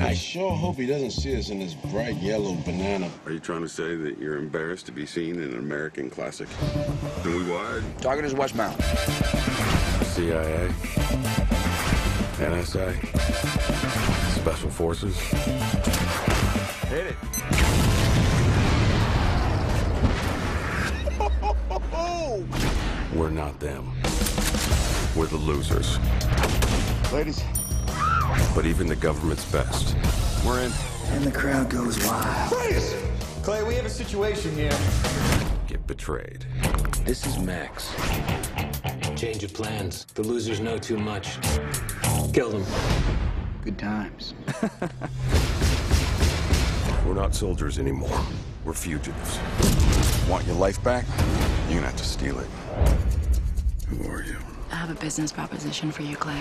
I sure hope he doesn't see us in this bright yellow banana. Are you trying to say that you're embarrassed to be seen in an American classic? Then we wide? Target is westbound. CIA, NSA, Special Forces. Hit it. We're not them. We're the losers. Ladies. But even the government's best. We're in. And the crowd goes wild. Freeze! Clay, we have a situation here. Get betrayed. This is Max. Change of plans. The losers know too much. Kill them. Good times. We're not soldiers anymore. We're fugitives. Want your life back? You're gonna have to steal it. Who are you? I have a business proposition for you, Clay.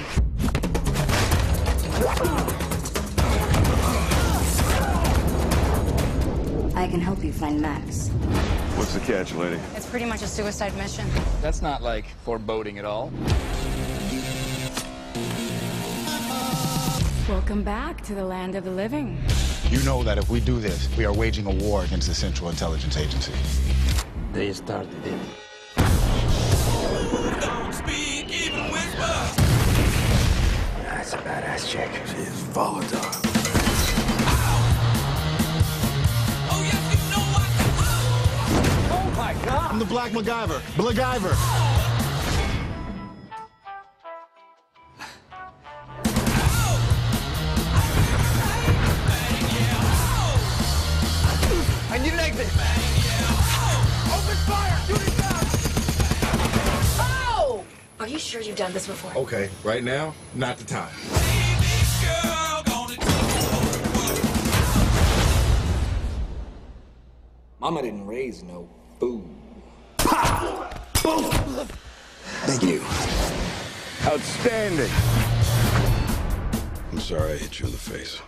I can help you find Max. What's the catch, lady? It's pretty much a suicide mission. That's not like foreboding at all. Welcome back to the land of the living. You know that if we do this, we are waging a war against the Central Intelligence Agency. They started it. Badass chick. She is volatile. Oh, I'm the Black MacGyver. MacGyver. I need an exit. Sure you've done this before? Okay, right now, not the time. Mama didn't raise no fool. Thank you. Outstanding. I'm sorry I hit you in the face.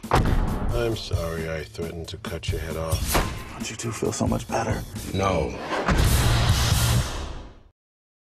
I'm sorry I threatened to cut your head off. Don't you two feel so much better? No.